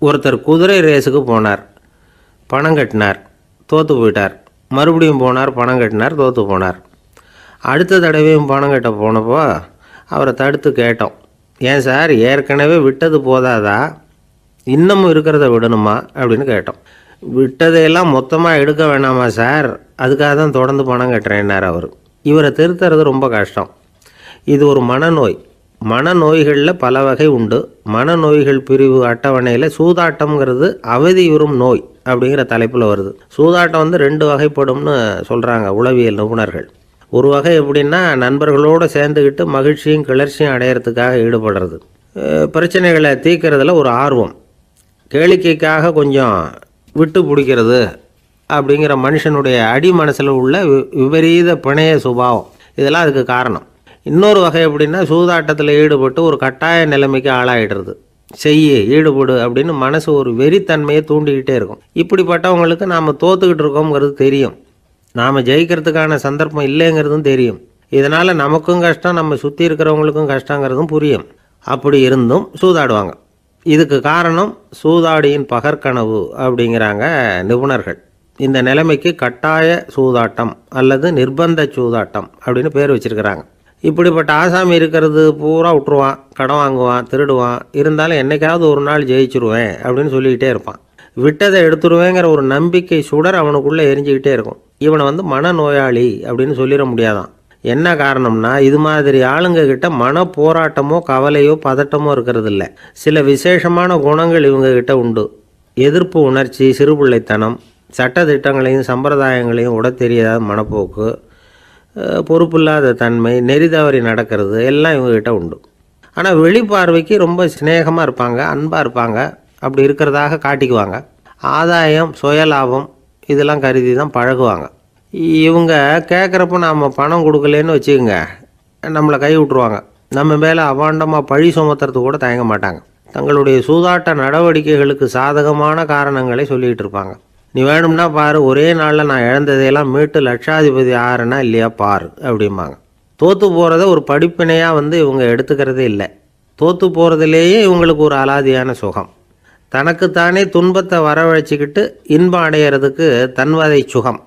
ஒருத்தர் குதிரை ரேஸுக்கு போனார். பணம் கட்டினார். தோற்று போயிட்டார். மறுபடியும் போனார் பணம் கட்டினார் தோற்று போனார். அடுத்த தடவையும் பணம் கட்ட போனப்போ அவரை தடுத்து கேட்டோம். ஏன் சார் ஏற்கனவே விட்டது போதாதா? இன்னமும் இருக்கிறத விடணுமா? அப்படின்னு கேட்டோம். விட்டதையெல்லாம் மொத்தமாக எடுக்க வேணாமா சார்? அதுக்காக தான் தொடர்ந்து பணம் கட்டுறேன்னார் அவர். இவரை திருத்துறது ரொம்ப கஷ்டம். இது ஒரு மனநோய். மனநோய்களில் பல வகை உண்டு. மனநோய்கள் பிரிவு அட்டவணையில் சூதாட்டம்ங்கிறது அவதியுறும் நோய் அப்படிங்கிற தலைப்பில் வருது. சூதாட்டம் வந்து ரெண்டு வகைப்படும்னு சொல்கிறாங்க உளவியல் நிபுணர்கள். ஒரு வகை எப்படின்னா நண்பர்களோடு சேர்ந்துக்கிட்டு மகிழ்ச்சியும் கிளர்ச்சியும் அடையிறதுக்காக ஈடுபடுறது. பிரச்சனைகளை தீர்க்கறதுல ஒரு ஆர்வம். கேளிக்கைக்காக கொஞ்சம் விட்டு பிடிக்கிறது அப்படிங்கிற மனுஷனுடைய அடி மனசில் உள்ள வி- விபரீத பிணைய சுபாவம். இதெல்லாம் அதுக்கு காரணம். இன்னொரு வகை எப்படின்னா சூதாட்டத்தில் ஈடுபட்டு ஒரு கட்டாய நிலைமைக்கு ஆளாயிடுறது. செய்ய ஈடுபடு அப்படின்னு மனசு ஒரு வெறித்தன்மையை தூண்டிக்கிட்டே இருக்கும். இப்படிப்பட்டவங்களுக்கு நாம் தோத்துக்கிட்டு இருக்கோங்கிறது தெரியும். நாம் ஜெயிக்கிறதுக்கான சந்தர்ப்பம் இல்லைங்கிறதும் தெரியும். இதனால் நமக்கும் கஷ்டம் நம்ம சுற்றி இருக்கிறவங்களுக்கும் கஷ்டங்கிறதும் புரியும். அப்படி இருந்தும் சூதாடுவாங்க. இதுக்கு காரணம் சூதாடியின் பகற்கனவு அப்படிங்கிறாங்க நிபுணர்கள். இந்த நிலைமைக்கு கட்டாய சூதாட்டம் அல்லது நிர்பந்த சூதாட்டம் அப்படின்னு பேர் வச்சிருக்கிறாங்க. இப்படிப்பட்ட ஆசாமி இருக்கிறது பூரா விட்டுருவான் கடன் வாங்குவான் திருடுவான். இருந்தாலும் என்னைக்காவது ஒரு நாள் ஜெயிச்சிருவேன் அப்படின்னு சொல்லிக்கிட்டே இருப்பான். விட்டதை எடுத்துருவேங்கிற ஒரு நம்பிக்கை சுடர் அவனுக்குள்ளே எரிஞ்சுக்கிட்டே இருக்கும். இவனை வந்து மனநோயாளி அப்படின்னு சொல்லிட முடியாதான். என்ன காரணம்னா இது மாதிரி ஆளுங்க கிட்ட மன போராட்டமோ கவலையோ பதட்டமோ இருக்கிறது இல்லை சில விசேஷமான குணங்கள் இவங்க கிட்ட உண்டு. எதிர்ப்பு உணர்ச்சி சிறுபிள்ளைத்தனம் சட்டத்திட்டங்களையும் சம்பிரதாயங்களையும் உட தெரியாத மனப்போக்கு பொறுப்பில்லாத தன்மை நெறி தவறி நடக்கிறது எல்லாம் இவங்ககிட்ட உண்டு. ஆனால் வெளிப்பார்வைக்கு ரொம்ப சிநேகமாக இருப்பாங்க அன்பாக இருப்பாங்க அப்படி இருக்கிறதாக காட்டிக்குவாங்க. ஆதாயம் சுயலாபம் இதெல்லாம் கருதி தான் பழகுவாங்க. இவங்க கேட்குறப்ப நாம் பணம் கொடுக்கலன்னு வச்சுக்கோங்க நம்மளை கை விட்ருவாங்க நம்ம மேலே அபாண்டமாக பழி சுமத்துறது கூட தயங்க மாட்டாங்க. தங்களுடைய சூதாட்ட நடவடிக்கைகளுக்கு சாதகமான காரணங்களை சொல்லிகிட்டு இருப்பாங்க. நீ வேணும்னா பாரு ஒரே நாளில் நான் இழந்ததையெல்லாம் மீட்டு லட்சாதிபதி ஆறுனா இல்லையா பாரு அப்படிம்பாங்க. தோற்று போகிறத ஒரு படிப்பினையாக வந்து இவங்க எடுத்துக்கிறதே இல்லை. தோற்று போகிறதுலேயே இவங்களுக்கு ஒரு அலாதியான சுகம். தனக்குத்தானே துன்பத்தை வரவழைச்சிக்கிட்டு இன்பம் அடையிறதுக்கு தன்வதை சுகம்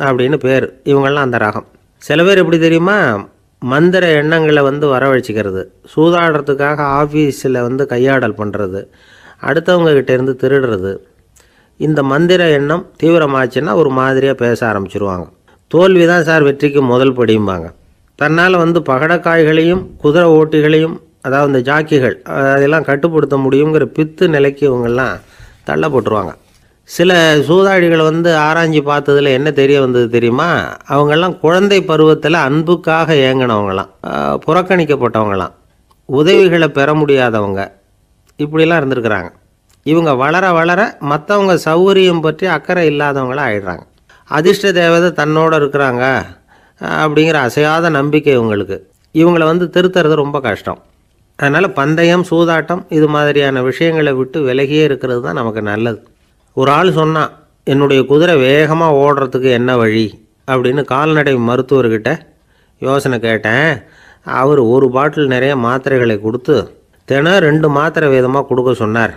அப்படின்னு பேர். இவங்கெல்லாம் அந்த ரகம். சில பேர் எப்படி தெரியுமா? மந்திர எண்ணங்களை வந்து வரவழைச்சிக்கிறது. சூதாடுறதுக்காக ஆஃபீஸில் வந்து கையாடல் பண்ணுறது அடுத்தவங்க திருடுறது. இந்த மந்திர எண்ணம் தீவிரமாச்சுன்னா ஒரு மாதிரியாக பேச ஆரம்பிச்சிருவாங்க. தோல்வி தான் சார் வெற்றிக்கு முதல் படியும்பாங்க. தன்னால் வந்து பகடக்காய்களையும் குதிரை ஓட்டிகளையும் அதாவது இந்த ஜாக்கிகள் அதெல்லாம் கட்டுப்படுத்த முடியுங்கிற பித்து நிலைக்கு இவங்கெல்லாம் தள்ளப்பட்டுருவாங்க. சில சூதாடிகள் வந்து ஆராய்ஞ்சு பார்த்ததில் என்ன தெரிய வந்தது தெரியுமா? அவங்கெல்லாம் குழந்தை பருவத்தில் அன்புக்காக ஏங்கினவங்களாம். புறக்கணிக்கப்பட்டவங்களாம். உதவிகளை பெற முடியாதவங்க. இப்படிலாம் இருந்திருக்கிறாங்க. இவங்க வளர வளர மற்றவங்க சௌகரியம் பற்றி அக்கறை இல்லாதவங்களாக ஆயிடுறாங்க. அதிர்ஷ்ட தேவதை தன்னோட இருக்கிறாங்க அப்படிங்கிற அசையாத நம்பிக்கை இவங்களுக்கு. இவங்களை வந்து திருத்துறது ரொம்ப கஷ்டம். அதனால் பந்தயம் சூதாட்டம் இது மாதிரியான விஷயங்களை விட்டு விலகியே இருக்கிறது தான் நமக்கு நல்லது. ஒரு ஆள் சொன்னான் என்னுடைய குதிரை வேகமாக ஓடுறதுக்கு என்ன வழி? அப்படின்னு கால்நடை மருத்துவர்கிட்ட யோசனை கேட்டேன். அவர் ஒரு பாட்டில் நிறைய மாத்திரைகளை கொடுத்து தினம் ரெண்டு மாத்திரை விதமாக கொடுக்க சொன்னார்.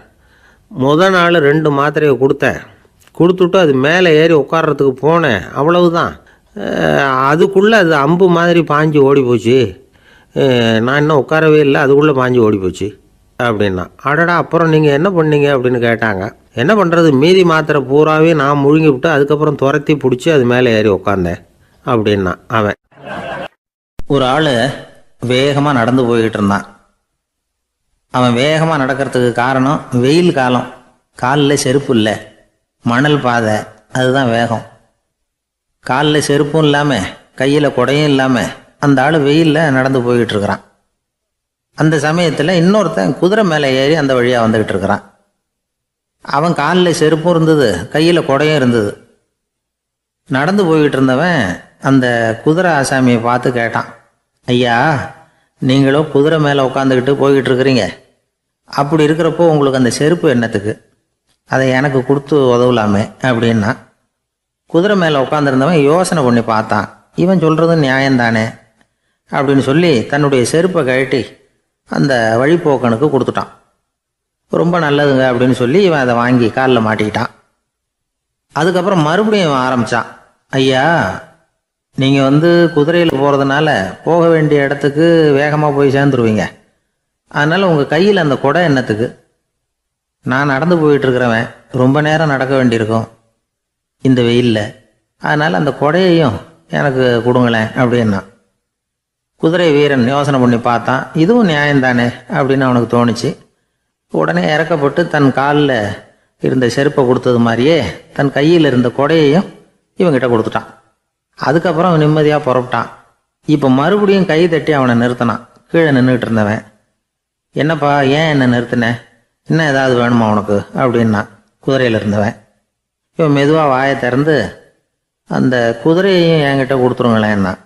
முத நாள் ரெண்டு மாத்திரையை கொடுத்தேன். கொடுத்துட்டு அது மேலே ஏறி உட்கார்றதுக்கு போனேன். அவ்வளவுதான். அதுக்குள்ளே அது அம்பு மாதிரி பாஞ்சு ஓடி போச்சு நான் இன்னும் உட்காரவே இல்லை. அதுக்குள்ளே பாஞ்சு ஓடி போச்சு அப்படின்னா. அடடா அப்புறம் நீங்கள் என்ன பண்ணீங்க? அப்படின்னு கேட்டாங்க. என்ன பண்ணுறது மீதி மாத்திரை பூராவே நான் முழுங்கி விட்டு அதுக்கப்புறம் துரத்தி பிடிச்சி அது மேலே ஏறி உட்காந்தேன் அப்படின்னா அவன் ஒரு ஆள் வேகமாக நடந்து போய்கிட்டு இருந்தான். அவன் வேகமாக நடக்கிறதுக்கு காரணம் வெயில் காலம். காலில் செருப்பு இல்லை. மணல் பாதை. அதுதான் வேகம். காலில் செருப்பும் இல்லாமல் கையில் குடையும் இல்லாமல் அந்த ஆள் வெயிலில் நடந்து போய்கிட்டு இருக்கிறான் அந்த சமயத்தில் இன்னொருத்தன் குதிரை மேலே ஏறி அந்த வழியாக வந்துக்கிட்டு இருக்கிறான். அவன் காலில் செருப்பும் இருந்தது கையில் குடையும் இருந்தது. நடந்து போய்கிட்டு இருந்தவன் அந்த குதிரை ஆசாமியை பார்த்து கேட்டான். ஐயா நீங்களும் குதிரை மேலே உட்காந்துக்கிட்டு போய்கிட்டு இருக்கிறீங்க அப்படி இருக்கிறப்போ உங்களுக்கு அந்த செருப்பு என்னத்துக்கு? அதை எனக்கு கொடுத்து உதவலாமே அப்படின்னா. குதிரை மேலே உட்காந்துருந்தவன் யோசனை பண்ணி பார்த்தான். இவன் சொல்கிறது நியாயம்தானே? அப்படின்னு சொல்லி தன்னுடைய செருப்பை கழட்டி அந்த வழிப்போக்கனுக்கு கொடுத்துட்டான். ரொம்ப நல்லதுங்க அப்படின்னு சொல்லி இவன் அதை வாங்கி காலில் மாட்டிக்கிட்டான். அதுக்கப்புறம் மறுபடியும் இவன் ஆரம்பித்தான் ஐயா நீங்கள் வந்து குதிரையில் போகிறதுனால போக வேண்டிய இடத்துக்கு வேகமாக போய் சேர்ந்துருவீங்க. அதனால் உங்கள் கையில் அந்த குடை என்னத்துக்கு? நான் நடந்து போயிட்டுருக்கிறவன் ரொம்ப நேரம் நடக்க வேண்டியிருக்கும். இந்த வெயிலில். அதனால் அந்த கொடையையும் எனக்கு கொடுங்களேன் அப்படின்னா. குதிரை வீரன் யோசனை பண்ணி பார்த்தான். இதுவும் நியாயம்தானே? அப்படின்னு அவனுக்கு தோணுச்சு. உடனே இறக்கப்பட்டு தன் காலில் இருந்த செருப்பை கொடுத்தது மாதிரியே தன் கையில் இருந்த கொடையையும் இவங்கிட்ட கொடுத்துட்டான். அதுக்கப்புறம் நிம்மதியாக புறப்பட்டான். இப்போ மறுபடியும் கை தட்டி அவனை நிறுத்தினான். கீழே நின்றுட்டு இருந்தவன். என்னப்பா ஏன் என்னை நிறுத்தின? இன்னும் ஏதாவது வேணுமா உனக்கு? அப்படின்னா குதிரையில் இருந்தவன். இவன் மெதுவாக வாயை திறந்து அந்த குதிரையையும் என்கிட்ட கொடுத்துருங்களேன்னா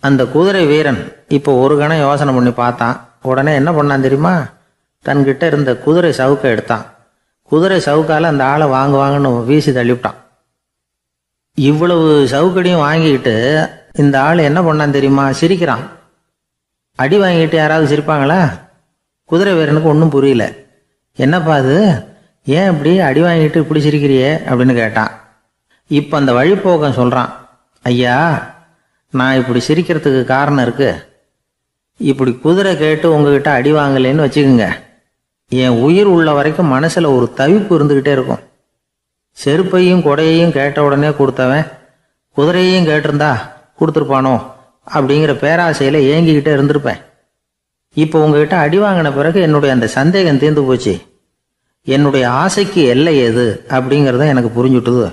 அந்த குதிரை வீரன் இப்போ ஒரு கணம் யோசனை பண்ணி பார்த்தான். உடனே என்ன பண்ணான் தெரியுமா? தன்கிட்ட இருந்த குதிரை சவுக்கை எடுத்தான். குதிரை சவுக்கால் அந்த ஆளை வாங்குவாங்கன்னு வீசி தள்ளிவிட்டான். இவ்வளவு சவுக்கடியும் வாங்கிக்கிட்டு இந்த ஆள் என்ன பண்ணான் தெரியுமா? சிரிக்கிறான். அடி வாங்கிட்டு யாராவது சிரிப்பாங்களா? குதிரை வீரனுக்கு ஒன்றும் புரியல. என்னப்பா அது? ஏன் இப்படி அடி வாங்கிட்டு இப்படி சிரிக்கிறியே? அப்படின்னு கேட்டான். இப்போ அந்த வழிப்போக்கன் சொல்கிறான் ஐயா நான் இப்படி சிரிக்கிறதுக்கு காரணம் இருக்கு. இப்படி குதிரை கேட்டு உங்ககிட்ட அடி வாங்கலைன்னு வச்சுக்கோங்க. என் உயிர் உள்ள வரைக்கும் மனசில் ஒரு தவிப்பு இருந்துக்கிட்டே இருக்கும். செருப்பையும் கொடையையும் கேட்ட உடனே கொடுத்தவன் குதிரையையும் கேட்டிருந்தா கொடுத்துருப்பானோ? அப்படிங்கிற பேராசையில் ஏங்கிக்கிட்டே இருந்திருப்பேன். இப்போ உங்ககிட்ட அடி வாங்கின பிறகு என்னுடைய அந்த சந்தேகம் தீர்ந்து போச்சு. என்னுடைய ஆசைக்கு எல்லை எது அப்படிங்கிறத எனக்கு புரிஞ்சுட்டுது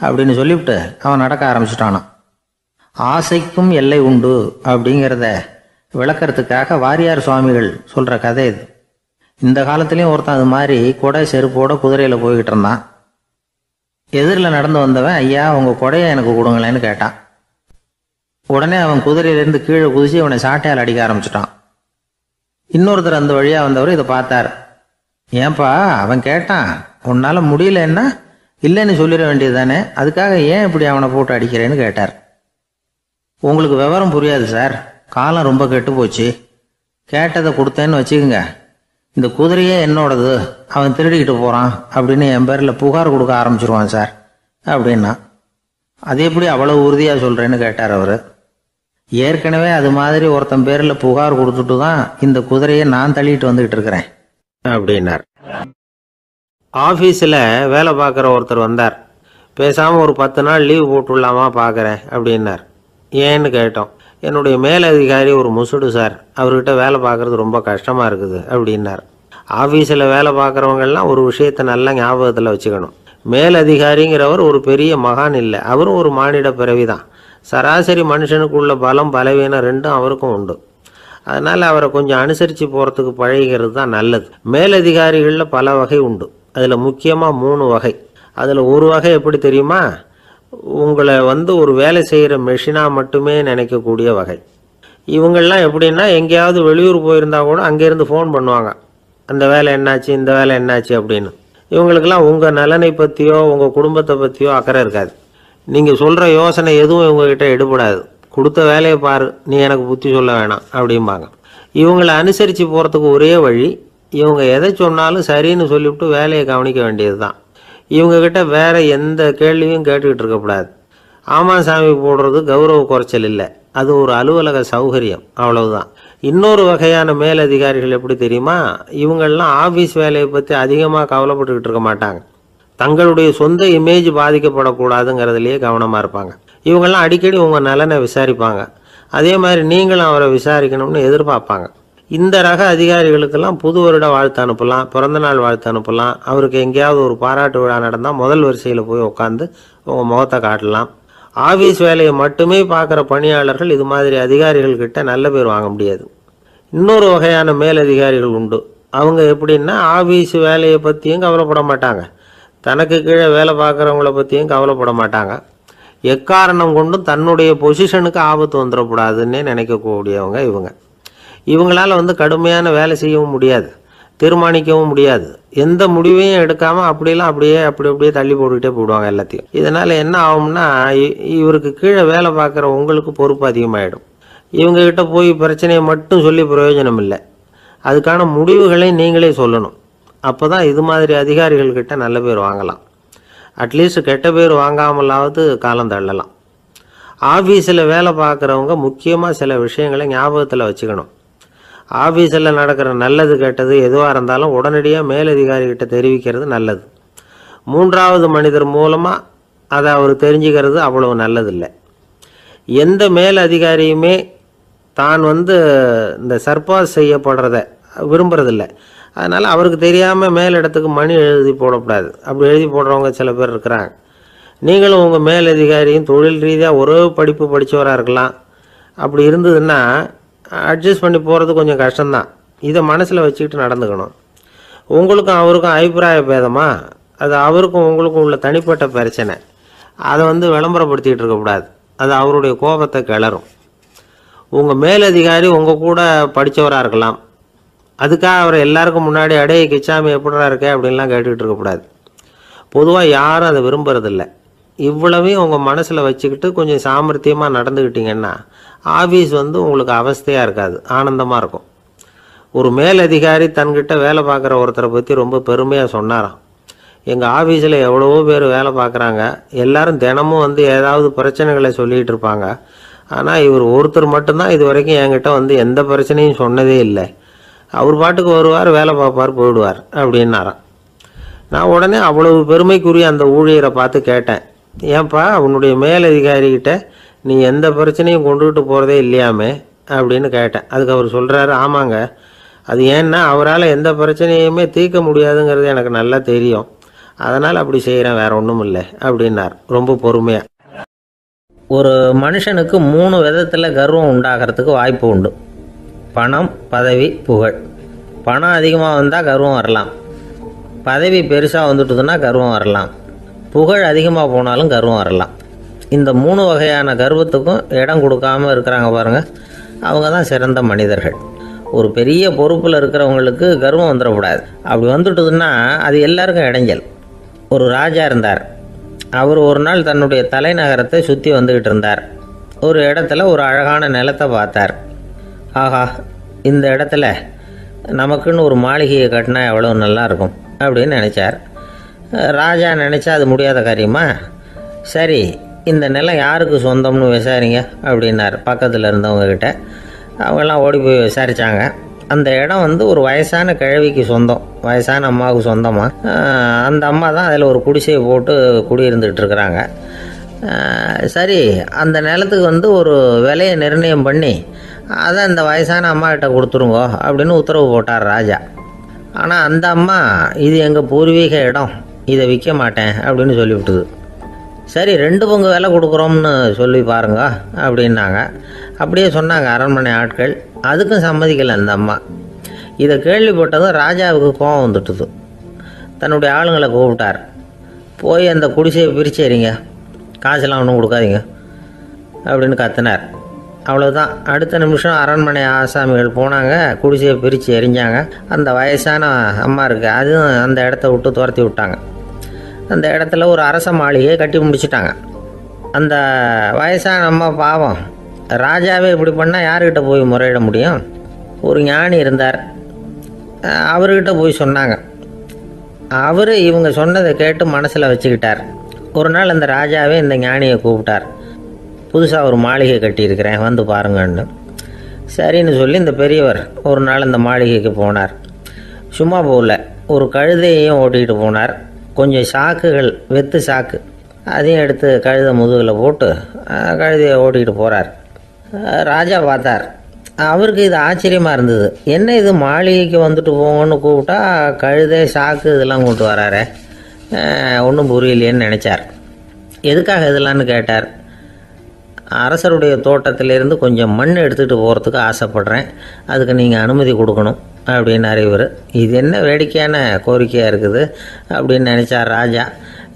அப்படின்னு சொல்லிவிட்டு அவன் நடக்க ஆரம்பிச்சிட்டானான் ஆசைக்கும் எல்லை உண்டு அப்படிங்கிறத விளக்கிறதுக்காக வாரியார் சுவாமிகள் சொல்கிற கதை இது. இந்த காலத்துலேயும் ஒருத்தன் அது மாதிரி கொடை செருப்போட குதிரையில் போய்கிட்டு இருந்தான். எதிரில் நடந்து வந்தவன் ஐயா உங்கள் கொடையை எனக்கு கொடுங்களேன்னு கேட்டான். உடனே அவன் குதிரையிலேருந்து கீழே குதிச்சு அவனை சாட்டையால் அடிக்க ஆரம்பிச்சிட்டான். இன்னொருத்தர் அந்த வழியாக வந்தவர் இதை பார்த்தார். ஏன்பா அவன் கேட்டான் உன்னால் முடியலன்னா இல்லைன்னு சொல்லிட வேண்டியது தானே அதுக்காக ஏன் இப்படி அவனை போட்டு அடிக்கிறேன்னு கேட்டார். உங்களுக்கு விவரம் புரியாது சார். காலம் ரொம்ப கெட்டு போச்சு. கேட்டதை கொடுத்தேன்னு வச்சுக்கோங்க. இந்த குதிரையே என்னோடது. அவன் திருடிக்கிட்டு போகிறான் அப்படின்னு என் பேரில் புகார் கொடுக்க ஆரம்பிச்சிருவான் சார். அப்படின்னா அது எப்படி அவ்வளோ உறுதியாக சொல்கிறேன்னு கேட்டார் அவர். ஏற்கனவே அது மாதிரி ஒருத்தன் பேரில் புகார் கொடுத்துட்டு தான் இந்த குதிரையை நான் தள்ளிட்டு வந்துக்கிட்டு இருக்கிறேன். அப்படின்னார். ஆஃபீஸில் வேலை பார்க்குற ஒருத்தர் வந்தார். பேசாமல் ஒரு பத்து நாள் லீவ் போட்டுடலாமா பார்க்குறேன் அப்படின்னார். ஏன்னு கேட்டோம். என்னுடைய மேலதிகாரி ஒரு முசுடு சார். அவர்கிட்ட வேலை பார்க்குறது ரொம்ப கஷ்டமாக இருக்குது அப்படின்னார். ஆஃபீஸில் வேலை பார்க்குறவங்கெல்லாம் ஒரு விஷயத்தை நல்லா ஞாபகத்தில் வச்சுக்கணும். மேலதிகாரிங்கிறவர் ஒரு பெரிய மகான் இல்லை. அவரும் ஒரு மானிட பிறவி தான் சராசரி மனுஷனுக்குள்ள பலம் பலவீனம் ரெண்டும் அவருக்கும் உண்டு. அதனால் அவரை கொஞ்சம் அனுசரித்து போகிறதுக்கு பழகிறது தான் நல்லது. மேலதிகாரிகளில் பல வகை உண்டு. அதில் முக்கியமாக மூணு வகை. அதில் ஒரு வகை எப்படி தெரியுமா? உங்களை வந்து ஒரு வேலை செய்கிற மெஷினாக மட்டுமே நினைக்கக்கூடிய வகை. இவங்கள்லாம் எப்படின்னா எங்கேயாவது வெளியூர் போயிருந்தா கூட அங்கேருந்து ஃபோன் பண்ணுவாங்க. அந்த வேலை என்னாச்சு இந்த வேலை என்னாச்சு அப்படின்னு. இவங்களுக்கெல்லாம் உங்கள் நலனை பற்றியோ உங்கள் குடும்பத்தை பற்றியோ அக்கறை இருக்காது. நீங்கள் சொல்கிற யோசனை எதுவும் இவங்ககிட்ட எடுபடாது. கொடுத்த வேலையை பாரு நீ எனக்கு புத்தி சொல்ல வேணாம் அப்படிம்பாங்க. இவங்களை அனுசரித்து போகிறதுக்கு ஒரே வழி இவங்க எதை சொன்னாலும் சரின்னு சொல்லிவிட்டு வேலையை கவனிக்க வேண்டியது தான் இவங்கக்கிட்ட வேறு எந்த கேள்வியும் கேட்டுக்கிட்டு இருக்கக்கூடாது. ஆமாம் சாமி போடுறது கௌரவ குறைச்சல் இல்லை. அது ஒரு அலுவலக சௌகரியம் அவ்வளவுதான். இன்னொரு வகையான மேலதிகாரிகள் எப்படி தெரியுமா? இவங்கள்லாம் ஆஃபீஸ் வேலையை பற்றி அதிகமாக கவலைப்பட்டுக்கிட்டு இருக்க மாட்டாங்க. தங்களுடைய சொந்த இமேஜ் பாதிக்கப்படக்கூடாதுங்கிறதுலையே கவனமாக இருப்பாங்க. இவங்கெல்லாம் அடிக்கடி உங்கள் நலனை விசாரிப்பாங்க. அதே மாதிரி நீங்களும் அவரை விசாரிக்கணும்னு எதிர்பார்ப்பாங்க. இந்த ரக அதிகாரிகளுக்கெல்லாம் புது வருட வாழ்த்து அனுப்பலாம் பிறந்தநாள் வாழ்த்து அனுப்பலாம். அவருக்கு எங்கேயாவது ஒரு பாராட்டு விழா நடந்தால் முதல் வரிசையில் போய் உட்காந்து உங்கள் முகத்தை காட்டலாம். ஆஃபீஸ் வேலையை மட்டுமே பார்க்குற பணியாளர்கள் இது மாதிரி அதிகாரிகள்கிட்ட நல்ல பேர் வாங்க முடியாது. இன்னொரு வகையான மேலதிகாரிகள் உண்டு. அவங்க எப்படின்னா ஆஃபீஸ் வேலையை பற்றியும் கவலைப்பட மாட்டாங்க. தனக்கு கீழே வேலை பார்க்குறவங்கள பற்றியும் கவலைப்பட மாட்டாங்க. எக்காரணம் கொண்டும் தன்னுடைய பொசிஷனுக்கு ஆபத்து வந்துடக்கூடாதுன்னே நினைக்கக்கூடியவங்க இவங்க. இவங்களால வந்து கடுமையான வேலை செய்யவும் முடியாது தீர்மானிக்கவும் முடியாது. எந்த முடிவையும் எடுக்காமல் அப்படிலாம் அப்படியே அப்படி அப்படியே தள்ளி போட்டுக்கிட்டே போயிடுவாங்க எல்லாத்தையும். இதனால் என்ன ஆகும்னா இ- இவருக்கு கீழே வேலை பார்க்குற உங்களுக்கு பொறுப்பு அதிகமாகிடும் இவங்ககிட்ட போய் பிரச்சனையை மட்டும் சொல்லி பிரயோஜனம் இல்லை அதுக்கான முடிவுகளை நீங்களே சொல்லணும். அப்போ தான் இது மாதிரி அதிகாரிகள்கிட்ட நல்ல பேர் வாங்கலாம். அட்லீஸ்ட் கெட்ட பேர் வாங்காமலாவது காலம் தள்ளலாம். ஆஃபீஸில் வேலை பார்க்குறவங்க முக்கியமாக சில விஷயங்களை ஞாபகத்தில் வச்சுக்கணும். ஆஃபீஸில் நடக்கிற நல்லது கெட்டது எதுவாக இருந்தாலும் உடனடியாக மேலதிகாரிகிட்ட தெரிவிக்கிறது நல்லது. மூன்றாவது மனிதர் மூலமாக அதை அவர் தெரிஞ்சுக்கிறது அவ்வளவு நல்லதில்லை. எந்த மேல் அதிகாரியுமே தான் வந்து இந்த சர்பாஸ் செய்யப்படுறத விரும்புறதில்லை. அதனால் அவருக்கு தெரியாமல் மேலிடத்துக்கு மணி எழுதி போடக்கூடாது. அப்படி எழுதி போடுறவங்க சில பேர் இருக்கிறாங்க. நீங்களும் உங்கள் மேலதிகாரியும் தொழில் ரீதியாக ஒரே படிப்பு படித்தவராக இருக்கலாம். அப்படி இருந்ததுன்னா அட்ஜஸ்ட் பண்ணி போகிறது கொஞ்சம் கஷ்டம்தான். இதை மனசில் வச்சுக்கிட்டு நடந்துக்கணும். உங்களுக்கும் அவருக்கும் அபிப்பிராய பேதமா? அது அவருக்கும் உங்களுக்கும் உள்ள தனிப்பட்ட பிரச்சனை. அதை வந்து விளம்பரப்படுத்திக்கிட்டு இருக்கக்கூடாது. அது அவருடைய கோபத்தை கிளறும். உங்கள் மேலதிகாரி உங்கள் கூட படித்தவராக இருக்கலாம். அதுக்காக அவர் எல்லாருக்கும் முன்னாடி அடே கிச்சாமி எப்படிடா இருக்க? அப்படின்லாம் கேட்டுக்கிட்டு இருக்கக்கூடாது பொதுவாக யாரும் அதை விரும்புறதில்ல. இவ்வளவையும் உங்கள் மனசில் வச்சுக்கிட்டு கொஞ்சம் சாமர்த்தியமாக நடந்துக்கிட்டிங்கன்னா ஆஃபீஸ் வந்து உங்களுக்கு அவஸ்தையாக இருக்காது ஆனந்தமாக இருக்கும். ஒரு மேலதிகாரி தன்கிட்ட வேலை பார்க்குற ஒருத்தரை பற்றி ரொம்ப பெருமையாக சொன்னாராம். எங்கள் ஆஃபீஸில் எவ்வளவோ பேர் வேலை பார்க்குறாங்க. எல்லாரும் தினமும் வந்து ஏதாவது பிரச்சனைகளை சொல்லிகிட்டு இருப்பாங்க. ஆனால் இவர் ஒருத்தர் மட்டும்தான் இது வரைக்கும் என்கிட்ட வந்து எந்த பிரச்சனையும் சொன்னதே இல்லை. அவர் பாட்டுக்கு வருவார் வேலை பார்ப்பார் போயிடுவார் அப்படின்னாராம். நான் உடனே அவ்வளவு பெருமைக்குரிய அந்த ஊழியரை பார்த்து கேட்டேன். ஏன்பா அவனுடைய மேலதிகாரிகிட்ட நீ எந்த பிரச்சனையும் கொண்டுகிட்டு போகிறதே இல்லையாமே அப்படின்னு கேட்டேன். அதுக்கு அவர் சொல்கிறாரு ஆமாங்க அது ஏன்னா அவரால் எந்த பிரச்சனையுமே தீர்க்க முடியாதுங்கிறது எனக்கு நல்லா தெரியும். அதனால் அப்படி செய்கிறேன் வேற ஒன்றும் இல்லை அப்படின்னார். ரொம்ப பொறுமையாக ஒரு மனுஷனுக்கு மூணு விதத்தில் கர்வம் உண்டாகிறதுக்கு வாய்ப்பு உண்டு. பணம் பதவி புகழ். பணம் அதிகமாக வந்தால் கர்வம் வரலாம். பதவி பெருசாக வந்துட்டுதுன்னா கர்வம் வரலாம். புகழ் அதிகமாக போனாலும் கர்வம் வரலாம். இந்த மூணு வகையான கர்வத்துக்கும் இடம் கொடுக்காம இருக்கிறாங்க பாருங்கள் அவங்க தான் சிறந்த மனிதர்கள். ஒரு பெரிய பொறுப்பில் இருக்கிறவங்களுக்கு கர்வம் வந்துடக்கூடாது. அப்படி வந்துட்டுதுன்னா அது எல்லாருக்கும் இடைஞ்சல். ஒரு ராஜா இருந்தார். அவர் ஒரு நாள் தன்னுடைய தலைநகரத்தை சுற்றி வந்துக்கிட்டு இருந்தார். ஒரு இடத்துல ஒரு அழகான நிலத்தை பார்த்தார். ஆஹா இந்த இடத்துல நமக்குன்னு ஒரு மாளிகையை கட்டினா எவ்வளோ நல்லாயிருக்கும் அப்படின்னு நினச்சார். ராஜா நினச்சா அது முடியாத காரியமா? சரி இந்த நிலம் யாருக்கு சொந்தம்னு விசாரிங்க அப்படின்னார் பக்கத்தில் இருந்தவங்கக்கிட்ட அவங்கெல்லாம் ஓடி போய் விசாரித்தாங்க அந்த இடம் வந்து ஒரு வயசான கிழவிக்கு சொந்தம் வயசான அம்மாவுக்கு சொந்தமாக அந்த அம்மா தான் அதில் ஒரு குடிசையை போட்டு குடியிருந்துகிட்டு இருக்கிறாங்க. சரி அந்த நிலத்துக்கு வந்து ஒரு விலையை நிர்ணயம் பண்ணி அதை அந்த வயசான அம்மாக்கிட்ட கொடுத்துருங்கோ அப்படின்னு உத்தரவு போட்டார் ராஜா. ஆனால் அந்த அம்மா இது எங்கள் பூர்வீக இடம் இதை விற்க மாட்டேன் அப்படின்னு சொல்லிவிட்டுது. சரி ரெண்டு பங்கு விலை கொடுக்குறோம்னு சொல்லி பாருங்க அப்படின்னாங்க. அப்படியே சொன்னாங்க அரண்மனை ஆட்கள். அதுக்கும் சம்மதிக்கலை அந்த அம்மா. இதை கேள்விப்பட்டதும் ராஜாவுக்கு கோபம் வந்துட்டுது. தன்னுடைய ஆளுங்களை கூப்பிட்டார். போய் அந்த குடிசையை பிரித்து காசெல்லாம் ஒன்றும் கொடுக்காதீங்க அப்படின்னு கத்தினார். அவ்வளோதான் அடுத்த நிமிஷம் அரண்மனை ஆசாமிகள் போனாங்க குடிசையை பிரித்து எரிஞ்சாங்க. அந்த வயசான அம்மா இருக்குது அதுவும் அந்த இடத்த விட்டு துரத்தி விட்டாங்க. அந்த இடத்துல ஒரு அரச மாளிகையை கட்டி முடிச்சிட்டாங்க. அந்த வயசான அம்மா பாவம். ராஜாவே இப்படி பண்ணால் யார்கிட்ட போய் முறையிட முடியும்? ஒரு ஞானி இருந்தார். அவர்கிட்ட போய் சொன்னாங்க. அவர் இவங்க சொன்னதை கேட்டு மனசில் வச்சுக்கிட்டார். ஒரு நாள் அந்த ராஜாவே இந்த ஞானியை கூப்பிட்டார். புதுசாக ஒரு மாளிகை கட்டியிருக்கிறேன் வந்து பாருங்கன்னு. சரின்னு சொல்லி இந்த பெரியவர் ஒரு நாள் இந்த மாளிகைக்கு போனார். சும்மா போகல ஒரு கழுதையையும் ஓட்டிகிட்டு போனார். கொஞ்சம் சாக்குகள் வெத்து சாக்கு. அதையும் எடுத்து கழுதை முதுகில் போட்டு கழுதையை ஓட்டிகிட்டு போகிறார் ராஜா பார்த்தார். அவருக்கு இது ஆச்சரியமாக இருந்தது. என்ன இது மாளிகைக்கு வந்துட்டு போங்கன்னு கூப்பிட்டா கழுதை சாக்கு இதெல்லாம் கொண்டு வராரே. ஒன்றும் புரியலையேன்னு நினச்சார். எதுக்காக இதெல்லாம்னு கேட்டார். அரசருடைய தோட்டத்திலேருந்து கொஞ்சம் மண் எடுத்துகிட்டு போகிறதுக்கு ஆசைப்பட்றேன். அதுக்கு நீங்கள் அனுமதி கொடுக்கணும் அப்படின்னாரு இவர். இது என்ன வேடிக்கையான கோரிக்கையாக இருக்குது அப்படின்னு நினச்சார் ராஜா.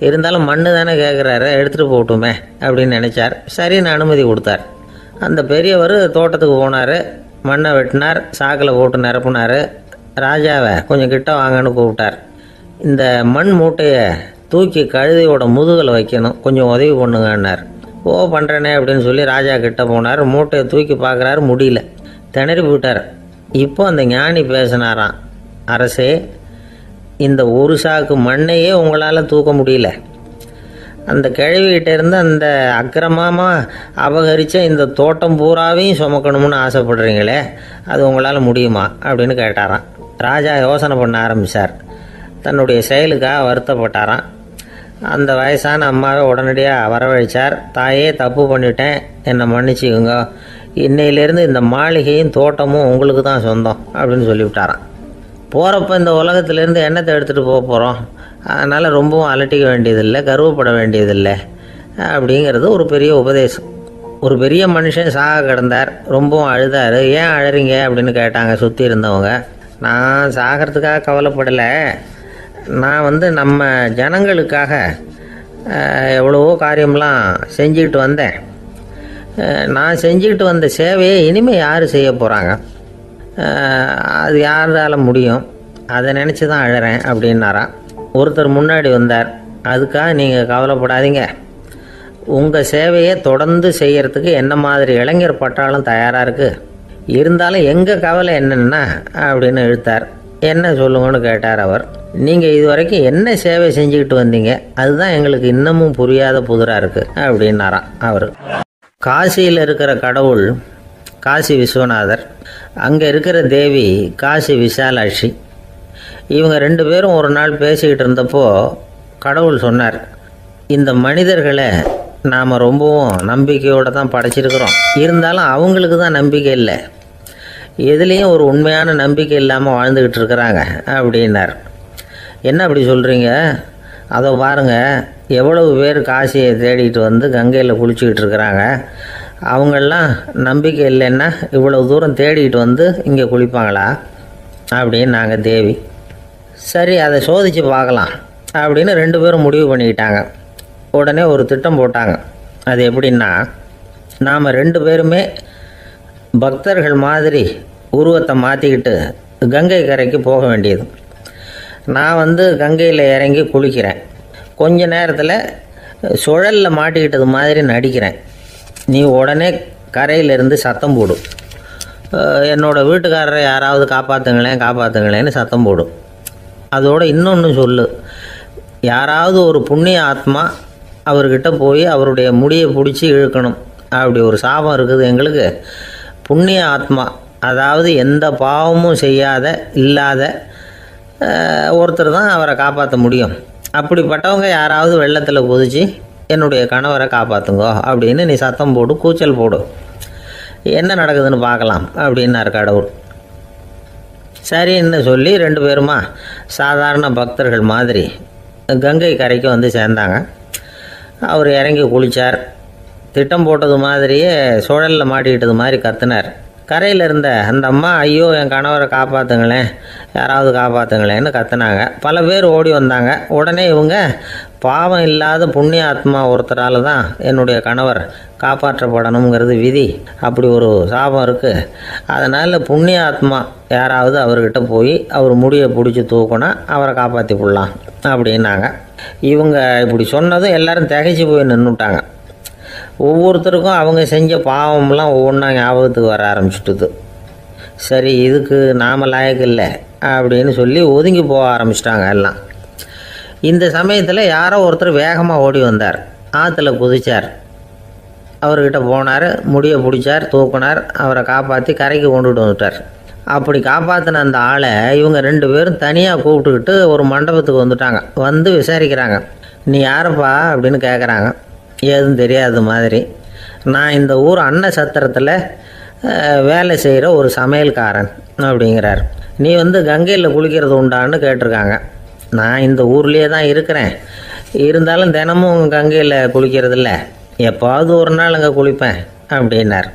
இருந்தாலும் மண் தானே கேட்குறாரு எடுத்துகிட்டு போகட்டுமே அப்படின்னு நினச்சார். சரின்னு அனுமதி கொடுத்தார். அந்த பெரியவர் தோட்டத்துக்கு போனார் மண்ணை வெட்டினார் சாக்கில் போட்டு நிரப்புனார். ராஜாவை கொஞ்சம் கிட்ட வாங்கன்னு கூப்பிட்டார். இந்த மண் மூட்டையை தூக்கி கழுதையோட முதுகில் வைக்கணும். கொஞ்சம் உதவி பண்ணுங்கன்னார். ஓ பண்ணுறேனே அப்படின்னு சொல்லி ராஜா கிட்ட போனார். மூட்டையை தூக்கி பார்க்குறாரு முடியல. திணறி போயிட்டார். இப்போ அந்த ஞானி பேசினாராம் அரசே இந்த ஒரு சாக்கு மண்ணையே உங்களால் தூக்க முடியல. அந்த கிழவிகிட்ட இருந்து அந்த அக்கிரமமாக அபகரித்த இந்த தோட்டம் பூராவையும் சுமக்கணும்னு ஆசைப்படுறீங்களே அது உங்களால் முடியுமா? அப்படின்னு கேட்டாராம். ராஜா யோசனை பண்ண ஆரம்பித்தார் தன்னுடைய செயலுக்காக வருத்தப்பட்டாராம். அந்த வயசான அம்மாவை உடனடியாக வரவழைச்சார். தாயே தப்பு பண்ணிட்டேன். என்னை மன்னிச்சுக்குங்க. இன்னையிலேருந்து இந்த மாளிகையும் தோட்டமும் உங்களுக்கு தான் சொந்தம் அப்படின்னு சொல்லிவிட்டாராம். போகிறப்ப இந்த உலகத்துலேருந்து எண்ணத்தை எடுத்துகிட்டு போக போகிறோம் அதனால் ரொம்பவும் அலட்டிக்க வேண்டியதில்லை கருவப்பட வேண்டியதில்லை அப்படிங்கிறது ஒரு பெரிய உபதேசம். ஒரு பெரிய மனுஷன் சாக கிடந்தார். ரொம்பவும் அழுதார். ஏன் அழறீங்க? அப்படின்னு கேட்டாங்க சுற்றி இருந்தவங்க. நான் சாகிறதுக்காக கவலைப்படலை. நான் வந்து நம்ம ஜனங்களுக்காக எவ்வளவோ காரியம்லாம் செஞ்சுக்கிட்டு வந்தேன். நான் செஞ்சுக்கிட்டு வந்த சேவையை இனிமேல் யார் செய்ய போகிறாங்க அது யாரால முடியும்? அதை நினச்சி தான் அழகிறேன் அப்படின்னாராம் ஒருத்தர் முன்னாடி வந்தார். அதுக்காக நீங்கள் கவலைப்படாதீங்க. உங்கள் சேவையை தொடர்ந்து செய்கிறதுக்கு என்ன மாதிரி இளைஞர் பட்டாலும் தயாராக இருக்குது இருந்தாலும் எங்கள் கவலை என்னென்னா அப்படின்னு இழுத்தார் என்ன சொல்லுங்கன்னு கேட்டார் அவர். நீங்கள் இது வரைக்கும் என்ன சேவை செஞ்சுக்கிட்டு வந்தீங்க? அதுதான் எங்களுக்கு இன்னமும் புரியாத புதிராக இருக்குது அப்படின்னாராம் அவர். காசியில் இருக்கிற கடவுள் காசி விஸ்வநாதர் அங்கே இருக்கிற தேவி காசி விசாலாட்சி இவங்க ரெண்டு பேரும் ஒரு நாள் பேசிக்கிட்டு இருந்தப்போ கடவுள் சொன்னார் இந்த மனிதர்களை நாம் ரொம்பவும் நம்பிக்கையோடு தான் படைச்சிருக்கிறோம். இருந்தாலும் அவங்களுக்கு தான் நம்பிக்கை இல்லை. எதுலேயும் ஒரு உண்மையான நம்பிக்கை இல்லாமல் வாழ்ந்துக்கிட்டு இருக்கிறாங்க அப்படின்னார். என்ன அப்படி சொல்கிறீங்க அதை பாருங்கள் எவ்வளவு பேர் காசியை தேடிட்டு வந்து கங்கையில் குளிச்சுக்கிட்டு இருக்கிறாங்க. அவங்கெல்லாம் நம்பிக்கை இல்லைன்னா இவ்வளோ தூரம் தேடிட்டு வந்து இங்கே குளிப்பாங்களா? அப்படின்னு நாங்கள் தேவி சரி அதை சோதித்து பார்க்கலாம் அப்படின்னு ரெண்டு பேரும் முடிவு பண்ணிக்கிட்டாங்க. உடனே ஒரு திட்டம் போட்டாங்க. அது எப்படின்னா நாம் ரெண்டு பேருமே பக்தர்கள் மாதிரி உருவத்தை மாற்றிக்கிட்டு கங்கை கரைக்கு போக வேண்டியது. நான் வந்து கங்கையில் இறங்கி குளிக்கிறேன். கொஞ்ச நேரத்தில் சுழலில் மாட்டிக்கிட்டது மாதிரி நடிக்கிறேன். நீ உடனே கரையிலிருந்து சத்தம் போடும் என்னோடய வீட்டுக்காரரை யாராவது காப்பாற்றுங்களேன் காப்பாற்றுங்களேன்னு சத்தம் போடும் அதோட இன்னொன்று சொல்லு. யாராவது ஒரு புண்ணிய ஆத்மா அவர்கிட்ட போய் அவருடைய முடியை பிடிச்சி இழுக்கணும். அப்படி ஒரு சாபம் இருக்குது எங்களுக்கு. புண்ணிய ஆத்மா அதாவது எந்த பாவமும் செய்யாத இல்லாத ஒருத்தர் தான் அவரை காப்பாற்ற முடியும். அப்படிப்பட்டவங்க யாராவது வெள்ளத்தில் குதிச்சு என்னுடைய கணவரை காப்பாற்றுங்கோ அப்படின்னு நீ சத்தம் போடு கூச்சல் போடு. என்ன நடக்குதுன்னு பார்க்கலாம் அப்படின்னார் கடவுள். சரின்னு சொல்லி ரெண்டு பேருமா சாதாரண பக்தர்கள் மாதிரி கங்கை கரைக்கு வந்து சேர்ந்தாங்க. அவர் இறங்கி குளித்தார் திட்டம் போட்டது மாதிரியே சுழலில் மாட்டிக்கிட்டது மாதிரி கத்துனார். கரையில் இருந்த அந்த அம்மா ஐயோ என் கணவரை காப்பாற்றுங்களேன் யாராவது காப்பாற்றுங்களேன்னு கத்துனாங்க. பல பேர் ஓடி வந்தாங்க. உடனே இவங்க பாவம் இல்லாத புண்ணிய ஆத்மா ஒருத்தரால் தான் என்னுடைய கணவர் காப்பாற்றப்படணுங்கிறது விதி. அப்படி ஒரு சாபம் இருக்குது அதனால் புண்ணிய ஆத்மா யாராவது அவர்கிட்ட போய் அவர் முடியை பிடிச்சி தூக்குனா அவரை காப்பாற்றி விடலாம் அப்படின்னாங்க. இவங்க இப்படி சொன்னதும் எல்லாரும் திகைச்சு போய் நின்றுட்டாங்க ஒவ்வொருத்தருக்கும் அவங்க செஞ்ச பாவம்லாம் ஒவ்வொன்றா ஞாபகத்துக்கு வர ஆரம்பிச்சுட்டுது. சரி இதுக்கு நாம லாயக்கு இல்லை அப்படின்னு சொல்லி ஒதுங்கி போக ஆரம்பிச்சிட்டாங்க எல்லாம். இந்த சமயத்தில் யாரோ ஒருத்தர் வேகமாக ஓடி வந்தார். ஆற்றுல குதிச்சார். அவர்கிட்ட போனார் முடியை பிடிச்சார் தூக்குனார் அவரை காப்பாற்றி கரைக்கு கொண்டுட்டு வந்துட்டார். அப்படி காப்பாற்றின அந்த ஆளை இவங்க ரெண்டு பேரும் தனியாக கூப்பிட்டுக்கிட்டு ஒரு மண்டபத்துக்கு வந்துட்டாங்க. வந்து விசாரிக்கிறாங்க. நீ யாரப்பா அப்படின்னு கேட்குறாங்க ஏதும் தெரியாத மாதிரி. நான் இந்த ஊர் அன்ன சத்திரத்தில் வேலை செய்கிற ஒரு சமையல்காரன் அப்படிங்கிறார். நீ வந்து கங்கையில் குளிக்கிறது உண்டான்னு கேட்டிருக்காங்க. நான் இந்த ஊர்லேயே தான் இருக்கிறேன். இருந்தாலும் தினமும் கங்கையில் குளிக்கிறதில்ல. எப்பாவது ஒரு நாள் அங்கே குளிப்பேன் அப்படின்னார்.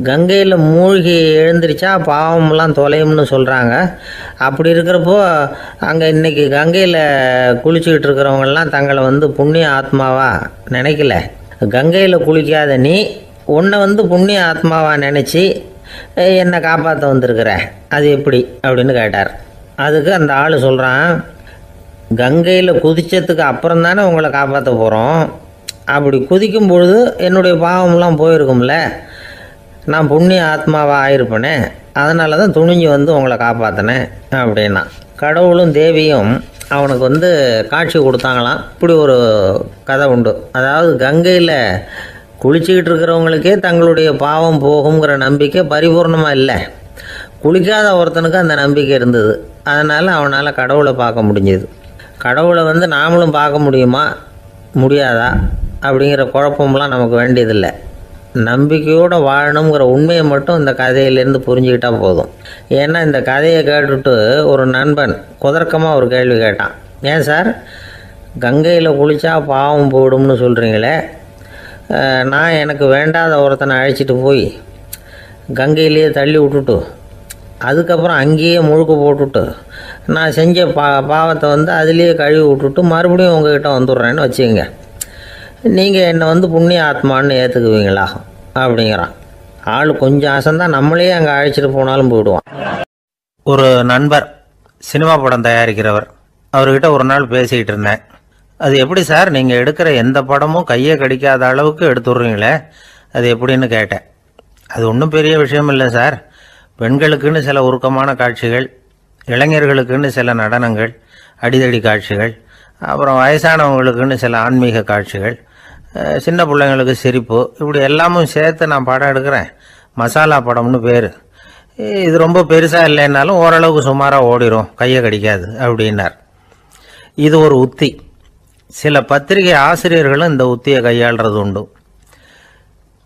கங்கையில் மூழ்கி எழுந்திரிச்சா பாவம்லாம் தொலையும்னு சொல்கிறாங்க அப்படி இருக்கிறப்போ அங்கே இன்னைக்கு கங்கையில் குளிச்சுக்கிட்டு இருக்கிறவங்கெல்லாம் தங்களை வந்து புண்ணிய ஆத்மாவாக நினைக்கல. கங்கையில் குளிக்காத நீ உன்னை வந்து புண்ணிய ஆத்மாவாக நினச்சி என்னை காப்பாற்ற வந்திருக்கிற? அது எப்படி? அப்படின்னு கேட்டார். அதுக்கு அந்த ஆள் சொல்கிறான் கங்கையில் குதித்ததுக்கு அப்புறம் தானே உங்களை காப்பாற்ற போகிறோம் அப்படி குதிக்கும் பொழுது என்னுடைய பாவம்லாம் போயிருக்கும்ல. நான் புண்ணிய ஆத்மாவாக ஆயிருப்பேனே அதனால தான் துணிஞ்சு வந்து உங்களை காப்பாற்றினேன் அப்படின்னா. கடவுளும் தேவியும் அவனுக்கு வந்து காட்சி கொடுத்தாங்களாம். இப்படி ஒரு கதை உண்டு. அதாவது கங்கையில் குளிச்சுக்கிட்டு இருக்கிறவங்களுக்கே தங்களுடைய பாவம் போகுங்கிற நம்பிக்கை பரிபூர்ணமாக இல்லை. குளிக்காத ஒருத்தனுக்கு அந்த நம்பிக்கை இருந்தது. அதனால் அவனால் கடவுளை பார்க்க முடிஞ்சது. கடவுளை வந்து நாமளும் பார்க்க முடியுமா? முடியாதா? அப்படிங்கிற குழப்பம்லாம் நமக்கு வேண்டியதில்லை. நம்பிக்கையோடு வாழணுங்கிற உண்மையை மட்டும் இந்த கதையிலேருந்து புரிஞ்சுக்கிட்டால் போதும். ஏன்னா இந்த கதையை கேட்டுட்டு ஒரு நண்பன் குதர்க்கமாக ஒரு கேள்வி கேட்டான். ஏன் சார்? கங்கையில் குளித்தா பாவம் போயிடும்னு சொல்கிறீங்களே நான் எனக்கு வேண்டாத ஒருத்தனை அழைச்சிட்டு போய் கங்கையிலேயே தள்ளி விட்டுட்டு அதுக்கப்புறம் அங்கேயே முழுக்க போட்டுட்டு நான் செஞ்ச பா பாவத்தை வந்து அதுலேயே கழுவி விட்டுட்டு மறுபடியும் உங்ககிட்ட வந்துடுறேன்னு வச்சுக்கோங்க. நீங்கள் என்னை வந்து புண்ணிய ஆத்மான்னு ஏற்றுக்குவீங்களா அப்படிங்கிறான். ஆள் கொஞ்சம் ஆசைந்தான் நம்மளே அங்கே அழைச்சிட்டு போனாலும் போயிடுவான். ஒரு நண்பர் சினிமா படம் தயாரிக்கிறவர். அவர்கிட்ட ஒரு நாள் பேசிக்கிட்டு இருந்தேன். அது எப்படி சார்? நீங்கள் எடுக்கிற எந்த படமும் கையை கடிக்காத அளவுக்கு எடுத்துடுறீங்களே? அது எப்படின்னு கேட்டேன். அது ஒன்றும் பெரிய விஷயம் இல்லை சார். பெண்களுக்குன்னு சில உருக்கமான காட்சிகள் இளைஞர்களுக்குன்னு சில நடனங்கள் அடிதடி காட்சிகள் அப்புறம் வயசானவங்களுக்குன்னு சில ஆன்மீக காட்சிகள் சின்ன பிள்ளைங்களுக்கு சிரிப்பு. இப்படி எல்லாமும் சேர்த்து நான் படம் எடுக்கிறேன். மசாலா படம்னு பேர். இது ரொம்ப பெருசாக இல்லைன்னாலும் ஓரளவுக்கு சுமாராக ஓடிரும். கையை கடிக்காது அப்படின்னார். இது ஒரு உத்தி. சில பத்திரிகை ஆசிரியர்களும் இந்த உத்தியை கையாளுறது உண்டு.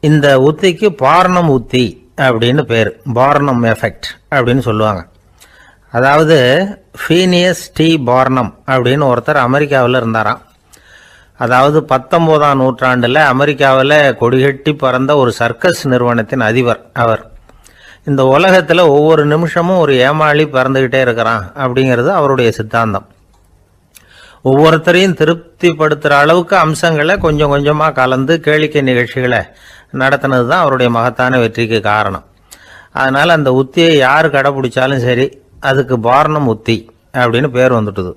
இந்த உத்திக்கு பார்னம் உத்தி அப்படின்னு பேர். பார்னம் எஃபெக்ட் அப்படின்னு சொல்லுவாங்க. அதாவது ஃபீனியஸ் டி பார்னம் அப்படின்னு ஒருத்தர் அமெரிக்காவில் இருந்தாராம். அதாவது பத்தொம்போதாம் நூற்றாண்டில் அமெரிக்காவில் கொடிகட்டி பறந்த ஒரு சர்க்கஸ் நிறுவனத்தின் அதிபர் அவர். இந்த உலகத்தில் ஒவ்வொரு நிமிஷமும் ஒரு ஏமாளி பறந்துக்கிட்டே இருக்கிறான் அப்படிங்கிறது அவருடைய சித்தாந்தம். ஒவ்வொருத்தரையும் திருப்திப்படுத்துகிற அளவுக்கு அம்சங்களை கொஞ்சம் கொஞ்சமாக கலந்து கேளிக்கை நிகழ்ச்சிகளை நடத்தினது தான் அவருடைய மகத்தான வெற்றிக்கு காரணம். அதனால் அந்த உத்தியை யார் கடைப்பிடிச்சாலும் சரி அதுக்கு பாரணம் உத்தி அப்படின்னு பேர் வந்துட்டுது.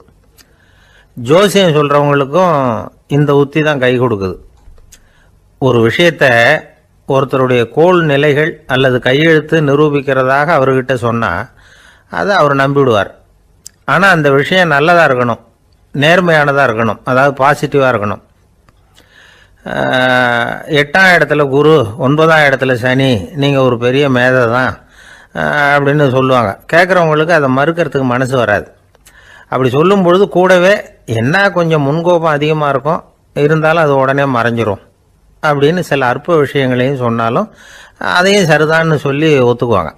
ஜோசியம் சொல்கிறவங்களுக்கும் இந்த உத்தி தான் கை கொடுக்குது. ஒரு விஷயத்த ஒருத்தருடைய கோல் நிலைகள் அல்லது கையெழுத்து நிரூபிக்கிறதாக அவர்கிட்ட சொன்னால் அதை அவர் நம்பிவிடுவார். ஆனால் அந்த விஷயம் நல்லதாக இருக்கணும் நேர்மையானதாக இருக்கணும் அதாவது பாசிட்டிவாக இருக்கணும். எட்டாம் இடத்துல குரு ஒன்பதாம் இடத்துல சனி நீங்கள் ஒரு பெரிய மேதை தான் அப்படின்னு சொல்லுவாங்க. கேட்குறவங்களுக்கு அதை மறுக்கிறதுக்கு மனசு வராது. அப்படி சொல்லும் பொழுது கூடவே என்ன கொஞ்சம் முன்கோபம் அதிகமாக இருக்கும் இருந்தாலும் அது உடனே மறைஞ்சிரும். அப்படின்னு சில அற்ப விஷயங்களையும் சொன்னாலும் அதையும் சரிதான்னு சொல்லி ஒத்துக்குவாங்க.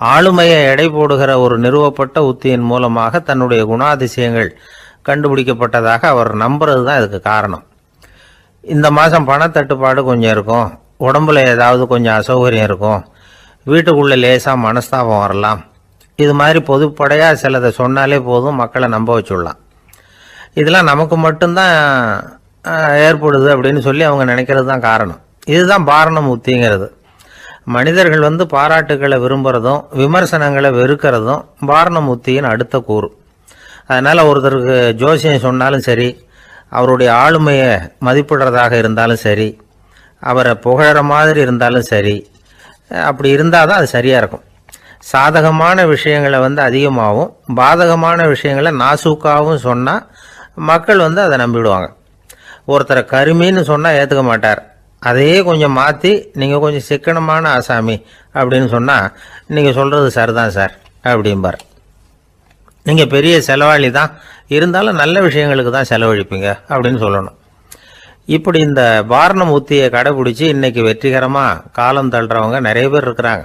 ஆளுமையை எடை போடுகிற ஒரு நிறுவப்பட்ட உத்தியின் மூலமாக தன்னுடைய குணாதிசயங்கள் கண்டுபிடிக்கப்பட்டதாக அவர் நம்புறது தான் இதுக்கு காரணம். இந்த மாதம் பணத்தட்டுப்பாடு கொஞ்சம் இருக்கும். உடம்புல ஏதாவது கொஞ்சம் அசௌகரியம் இருக்கும். வீட்டுக்குள்ளே லேசாக மனஸ்தாபம் வரலாம். இது மாதிரி பொதுப்படையாக சிலதை சொன்னாலே போதும் மக்களை நம்ப வச்சுடலாம். இதெல்லாம் நமக்கு மட்டும்தான் ஏற்படுது அப்படின்னு சொல்லி அவங்க நினைக்கிறது தான் காரணம். இதுதான் பாரணம் உத்திங்கிறது மனிதர்கள் வந்து பாராட்டுகளை விரும்புகிறதும் விமர்சனங்களை வெறுக்கிறதும் பாரணம் உத்தியின் அடுத்த கூறு. அதனால் ஒருத்தருக்கு ஜோசியம் சொன்னாலும் சரி அவருடைய ஆளுமையை மதிப்பிடுறதாக இருந்தாலும் சரி அவரை புகழற மாதிரி இருந்தாலும் சரி அப்படி இருந்தால் தான் அது சரியாக இருக்கும். சாதகமான விஷயங்களை வந்து அதிகமாகவும் பாதகமான விஷயங்களை நாசூக்காகவும் சொன்னால் மக்கள் வந்து அதை நம்பிவிடுவாங்க ஒருத்தரை கருமின்னு சொன்னால் ஏற்றுக்க மாட்டார். அதையே கொஞ்சம் மாற்றி நீங்கள் கொஞ்சம் சிக்கனமான ஆசாமி அப்படின்னு சொன்னால் நீங்கள் சொல்கிறது சரிதான் சார் அப்படிம்பார். நீங்கள் பெரிய செலவாளி தான். இருந்தாலும் நல்ல விஷயங்களுக்கு தான் செலவழிப்பீங்க அப்படின்னு சொல்லணும். இப்படி இந்த பாரணம் உத்தியை கடைபிடிச்சி இன்னைக்கு வெற்றிகரமாக காலம் தள்ளுறவங்க நிறைய பேர் இருக்கிறாங்க.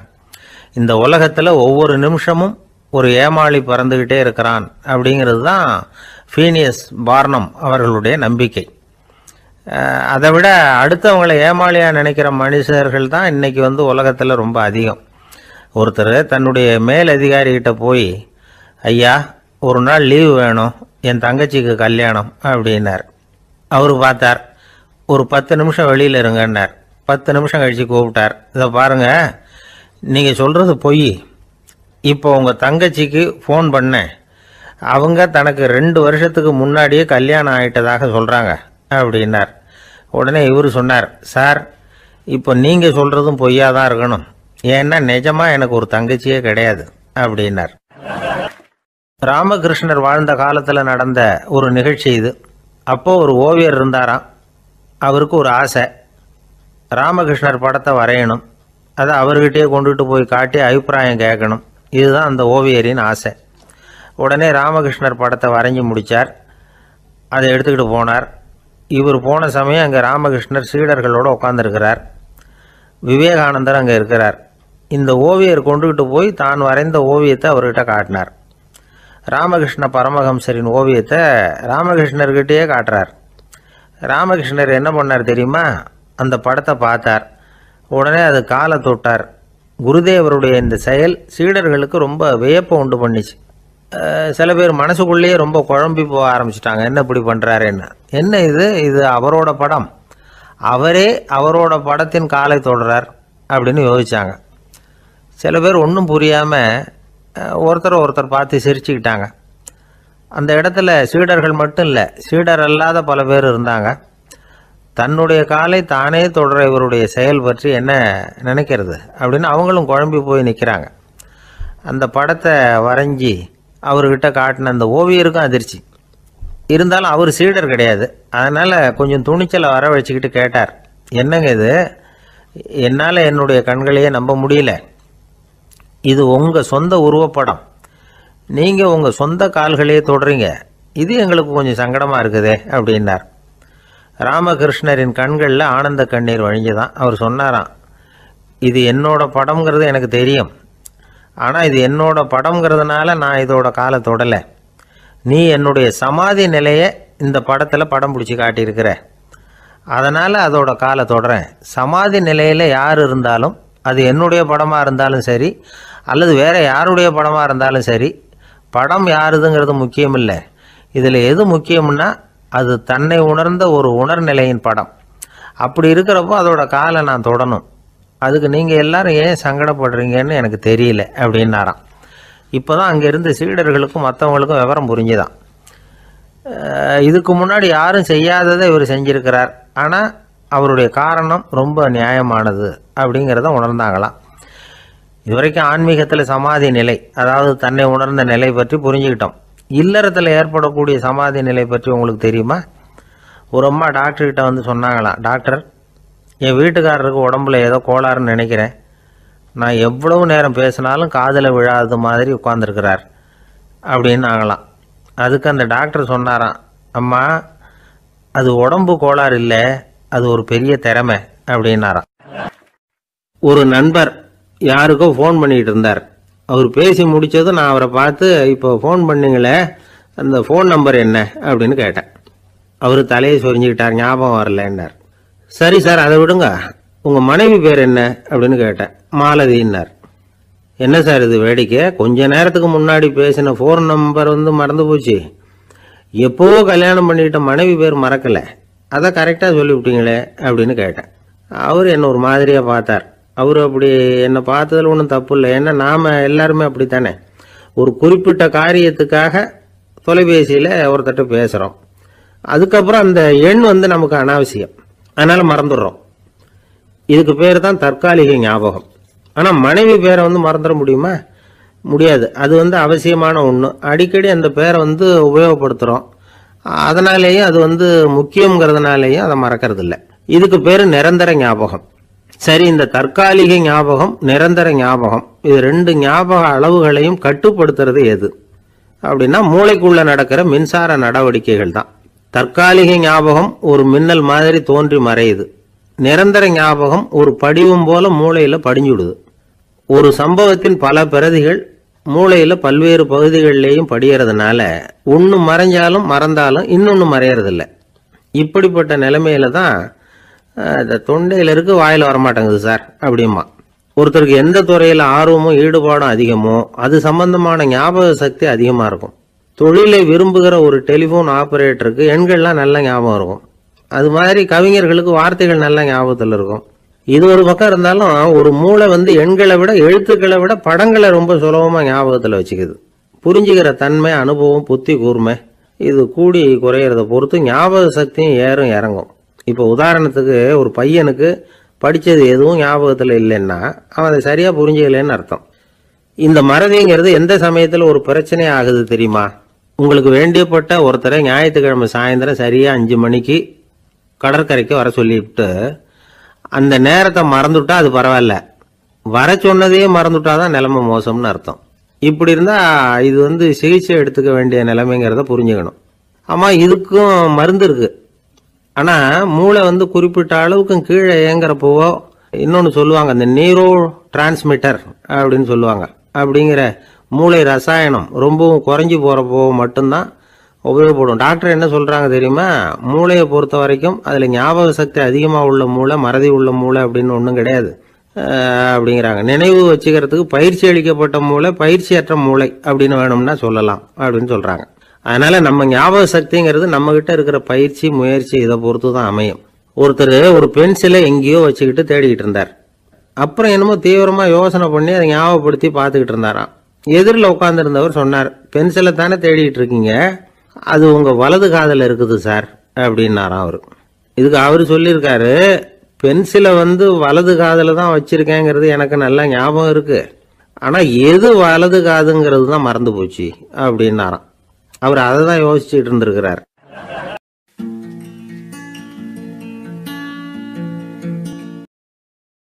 இந்த உலகத்தில் ஒவ்வொரு நிமிஷமும் ஒரு ஏமாளி பறந்துக்கிட்டே இருக்கிறான் அப்படிங்கிறது தான் ஃபீனியஸ் பார்னம் அவர்களுடைய நம்பிக்கை. அதை விட அடுத்தவங்களை ஏமாளியாக நினைக்கிற மனுஷர்கள் தான் இன்றைக்கி வந்து உலகத்தில் ரொம்ப அதிகம். ஒருத்தர் தன்னுடைய மேல் அதிகாரிகிட்ட போய் ஐயா ஒரு நாள் லீவு வேணும் என் தங்கச்சிக்கு கல்யாணம் அப்படின்னார். அவர் பார்த்தார் ஒரு பத்து நிமிஷம் வெளியில் இருங்கன்னார். பத்து நிமிஷம் கழித்து கூப்பிட்டார். இதை பாருங்கள் நீங்கள் சொல்கிறது பொய். இப்போ உங்கள் தங்கச்சிக்கு ஃபோன் பண்ணேன் அவங்க தனக்கு ரெண்டு வருஷத்துக்கு முன்னாடியே கல்யாணம் ஆகிட்டதாக சொல்கிறாங்க அப்படின்னார். உடனே இவர் சொன்னார் சார் இப்போ நீங்கள் சொல்கிறதும் பொய்யாக தான் இருக்கணும். ஏன்னா நிஜமாக எனக்கு ஒரு தங்கச்சியே கிடையாது அப்படின்னார். ராமகிருஷ்ணர் வாழ்ந்த காலத்தில் நடந்த ஒரு நிகழ்ச்சி இது. அப்போது ஒரு ஓவியர் இருந்தாராம். அவருக்கு ஒரு ஆசை. ராமகிருஷ்ணர் படத்தை வரையணும். அதை அவர்கிட்டயே கொண்டுட்டு போய் காட்டி அபிப்பிராயம் கேட்கணும். இதுதான் அந்த ஓவியரின் ஆசை. உடனே ராமகிருஷ்ணர் படத்தை வரைஞ்சி முடித்தார் அதை எடுத்துக்கிட்டு போனார். இவர் போன சமயம் அங்கே ராமகிருஷ்ணர் சீடர்களோடு உட்காந்துருக்கிறார் விவேகானந்தர் அங்கே இருக்கிறார். இந்த ஓவியர் கொண்டுகிட்டு போய் தான் வரைந்த ஓவியத்தை அவர்கிட்ட காட்டினார். ராமகிருஷ்ண பரமஹம்சரின் ஓவியத்தை ராமகிருஷ்ணர்கிட்டயே காட்டுறார். ராமகிருஷ்ணர் என்ன பண்ணார் தெரியுமா? அந்த படத்தை பார்த்தார். உடனே அது காலை தொட்டார். குருதேவருடைய இந்த செயல் சீடர்களுக்கு ரொம்ப வியப்பை உண்டு பண்ணிச்சு. சில பேர் மனசுக்குள்ளேயே ரொம்ப குழம்பி போக ஆரம்பிச்சிட்டாங்க. என்ன இப்படி பண்ணுறாருன்னு என்ன? இது? இது அவரோட படம். அவரே அவரோட படத்தின் காலை தொடுறார் அப்படின்னு யோசித்தாங்க சில பேர் ஒன்றும் புரியாமல் ஒருத்தர் ஒருத்தர் பார்த்து சிரிச்சுக்கிட்டாங்க. அந்த இடத்துல சீடர்கள் மட்டும் இல்லை சீடர் அல்லாத பல பேர் இருந்தாங்க. தன்னுடைய காலை தானே தொடர இவருடைய செயல் பற்றி என்ன நினைக்கிறது? அப்படின்னு அவங்களும் குழம்பி போய் நிற்கிறாங்க அந்த படத்தை வரைஞ்சி அவர்கிட்ட காட்டின அந்த ஓவியருக்கும் அதிர்ச்சி. இருந்தாலும் அவர் சீடர் கிடையாது. அதனால் கொஞ்சம் துணிச்சலை வர வச்சுக்கிட்டு கேட்டார். என்னங்க இது? என்னால் என்னுடைய கண்களையே நம்ப முடியல. இது உங்கள் சொந்த உருவப்படம். நீங்கள் உங்கள் சொந்த கால்களையே தொடுறீங்க. இது எங்களுக்கு கொஞ்சம் சங்கடமாக இருக்குதே அப்படின்னார். ராமகிருஷ்ணரின் கண்களில் ஆனந்த கண்ணீர் வழிஞ்சுதான். அவர் சொன்னாராம் இது என்னோட படம்ங்கிறது எனக்கு தெரியும். ஆனால் இது என்னோட படம்ங்கிறதுனால நான் இதோட காலை தொடலை. நீ என்னுடைய சமாதி நிலையை இந்த படத்தில் படம் பிடிச்சி காட்டியிருக்கிற. அதனால் அதோட காலை தொடரேன் சமாதி நிலையில் யார் இருந்தாலும் அது என்னுடைய படமாக இருந்தாலும் சரி அல்லது வேறு யாருடைய படமாக இருந்தாலும் சரி படம் யாருதுங்கிறது முக்கியம் இல்லை இதில் எது முக்கியம்னா அது தன்னை உணர்ந்த ஒரு உணர்நிலையின் படம். அப்படி இருக்கிறப்போ அதோட காலை நான் தொடணும். அதுக்கு நீங்கள் எல்லாரும் ஏன் சங்கடப்படுறீங்கன்னு எனக்கு தெரியல அப்படின்னாராம். இப்போ தான் அங்கேருந்து சீடர்களுக்கும் மற்றவங்களுக்கும் விவரம் புரிஞ்சுதான். இதுக்கு முன்னாடி யாரும் செய்யாததை இவர் செஞ்சுருக்கிறார். ஆனால் அவருடைய காரணம் ரொம்ப நியாயமானது அப்படிங்கிறத உணர்ந்தாங்களாம். இதுவரைக்கும் ஆன்மீகத்தில் சமாதி நிலை அதாவது தன்னை உணர்ந்த நிலை பற்றி புரிஞ்சுக்கிட்டோம். இல்லறத்தில் ஏற்படக்கூடிய சமாதி நிலை பற்றி உங்களுக்கு தெரியுமா? ஒரு அம்மா டாக்டர்கிட்ட வந்து சொன்னாங்களாம் டாக்டர் என் வீட்டுக்காரருக்கு உடம்புல ஏதோ கோளாறுன்னு நினைக்கிறேன். நான் எவ்வளவு நேரம் பேசினாலும் காதில் விழாத மாதிரி உட்காந்துருக்கிறார் அப்படின்னாங்களாம். அதுக்கு அந்த டாக்டர் சொன்னாராம் அம்மா அது உடம்பு கோளாறு இல்லை அது ஒரு பெரிய திறமை. அப்படின்னாராம். ஒரு நண்பர் யாருக்கோ ஃபோன் பண்ணிகிட்டு இருந்தார். அவர் பேசி முடிச்சதும் நான் அவரை பார்த்து இப்போ ஃபோன் பண்ணுங்களே அந்த ஃபோன் நம்பர் என்ன? அப்படின்னு கேட்டேன். அவர் தலையை சொரிஞ்சுக்கிட்டார் ஞாபகம் வரலன்னார். சரி சார் அதை விடுங்க. உங்கள் மனைவி பேர் என்ன? அப்படின்னு கேட்டேன். மாலதின்னார். என்ன சார் இது வேடிக்கை? கொஞ்ச நேரத்துக்கு முன்னாடி பேசின ஃபோன் நம்பர் வந்து மறந்து போச்சு. எப்போவோ கல்யாணம் பண்ணிக்கிட்ட மனைவி பேர் மறக்கலை. அதை கரெக்டாக சொல்லிவிட்டீங்களே அப்படின்னு கேட்டேன். அவர் என்ன ஒரு மாதிரியாக பார்த்தார். அவர் அப்படி என்னை பார்த்ததில் ஒன்றும் தப்பு இல்லை. ஏன்னா நாம் எல்லாருமே அப்படித்தானே? ஒரு குறிப்பிட்ட காரியத்துக்காக தொலைபேசியில் ஒருத்தட்ட பேசுகிறோம் அதுக்கப்புறம் அந்த எண் வந்து நமக்கு அனாவசியம். அதனால் மறந்துடுறோம். இதுக்கு பேர் தான் தற்காலிக ஞாபகம். ஆனால் மனைவி பேரை வந்து மறந்துட முடியுமா? முடியாது. அது வந்து அவசியமான ஒன்று அடிக்கடி அந்த பேரை வந்து உபயோகப்படுத்துகிறோம் அதனாலேயும் அது வந்து முக்கியங்கிறதுனாலேயும் அதை மறக்கிறது இல்லை இதுக்கு பேர் நிரந்தர ஞாபகம். சரி இந்த தற்காலிக ஞாபகம் நிரந்தர ஞாபகம் இது ரெண்டு ஞாபக அளவுகளையும் கட்டுப்படுத்துறது எது? அப்படின்னா மூளைக்குள்ள நடக்கிற மின்சார நடவடிக்கைகள் தான். தற்காலிக ஞாபகம் ஒரு மின்னல் மாதிரி தோன்றி மறையுது. நிரந்தர ஞாபகம் ஒரு படிவம் போல மூளையில படிஞ்சுடுது. ஒரு சம்பவத்தின் பல பிரதிகள் மூளையில பல்வேறு பகுதிகளிலேயும் படியறதுனால ஒன்று மறைஞ்சாலும் மறந்தாலும் இன்னொன்று மறையறதில்ல. இப்படிப்பட்ட நிலைமையில தான் இந்த தொண்டையில் இருக்கு வாயில் வரமாட்டேங்குது சார் அப்படிமா ஒருத்தருக்கு எந்த துறையில் ஆர்வமும் ஈடுபாடும் அதிகமோ அது சம்பந்தமான ஞாபக சக்தி அதிகமாக இருக்கும். தொழிலை விரும்புகிற ஒரு டெலிஃபோன் ஆப்ரேட்டருக்கு எண்கள்லாம் நல்ல ஞாபகம் இருக்கும். அது மாதிரி கவிஞர்களுக்கு வார்த்தைகள் நல்ல ஞாபகத்தில் இருக்கும். இது ஒரு பக்கம் இருந்தாலும் ஒரு மூளை வந்து எண்களை விட எழுத்துக்களை விட படங்களை ரொம்ப சுலபமாக ஞாபகத்தில் வச்சுக்குது. புரிஞ்சுக்கிற தன்மை அனுபவம் புத்தி கூர்மை இது கூடி குறையிறத பொறுத்து ஞாபக சக்தியும் ஏறும் இறங்கும். இப்போ உதாரணத்துக்கு ஒரு பையனுக்கு படித்தது எதுவும் ஞாபகத்தில் இல்லைன்னா அவன் அதை சரியாக புரிஞ்சுக்கலைன்னு அர்த்தம். இந்த மறதிங்கிறது எந்த சமயத்தில் ஒரு பிரச்சனை ஆகுது தெரியுமா? உங்களுக்கு வேண்டியப்பட்ட ஒருத்தரை ஞாயிற்றுக்கிழமை சாயந்தரம் சரியாக அஞ்சு மணிக்கு கடற்கரைக்கு வர சொல்லிவிட்டு அந்த நேரத்தை மறந்துவிட்டா அது பரவாயில்ல. வர சொன்னதையே மறந்துவிட்டா தான் நிலைமை மோசம்னு அர்த்தம். இப்படி இருந்தால் இது வந்து சிகிச்சை எடுத்துக்க வேண்டிய நிலைமைங்கிறத புரிஞ்சுக்கணும். ஆமாம் இதுக்கும் மருந்து இருக்குது ஆனால் மூளை வந்து குறிப்பிட்ட அளவுக்கும் கீழே இயங்குறப்போவோ இன்னொன்று சொல்லுவாங்க இந்த நீரோ டிரான்ஸ்மிட்டர் அப்படின்னு சொல்லுவாங்க. அப்படிங்கிற மூளை ரசாயனம் ரொம்பவும் குறைஞ்சி போகிறப்போ மட்டும்தான் உபயோகப்படும். டாக்டர் என்ன சொல்கிறாங்க தெரியுமா? மூளையை பொறுத்த வரைக்கும் அதில் ஞாபக சக்தி அதிகமாக உள்ள மூளை மறதி உள்ள மூளை அப்படின்னு ஒன்றும் கிடையாது. அப்படிங்கிறாங்க. நினைவு வச்சுக்கிறதுக்கு பயிற்சி அளிக்கப்பட்ட மூளை பயிற்சியற்ற மூளை அப்படின்னு வேணும்னா சொல்லலாம் அப்படின்னு சொல்கிறாங்க அதனால நம்ம ஞாபக சக்திங்கிறது நம்ம கிட்ட இருக்கிற பயிற்சி முயற்சி இதை பொறுத்து தான் அமையும். ஒருத்தர் ஒரு பென்சிலை எங்கேயோ வச்சுக்கிட்டு தேடிக்கிட்டு இருந்தார். அப்புறம் என்னமோ தீவிரமாக யோசனை பண்ணி அதை ஞாபகப்படுத்தி பார்த்துக்கிட்டு இருந்தாராம். எதிரில் உட்காந்துருந்தவர் சொன்னார் பென்சிலை தானே தேடிக்கிட்டு இருக்கீங்க? அது உங்கள் வலது காதில் இருக்குது சார் அப்படின்னாராம் அவர். இதுக்கு அவர் சொல்லியிருக்காரு பென்சிலை வந்து வலது காதில் தான் வச்சுருக்கேங்கிறது எனக்கு நல்லா ஞாபகம் இருக்குது ஆனால் எது வலது காதுங்கிறது தான் மறந்து போச்சு அப்படின்னாராம். அவர் அதை தான் யோசிச்சுட்டு இருந்திருக்கிறார்.